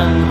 and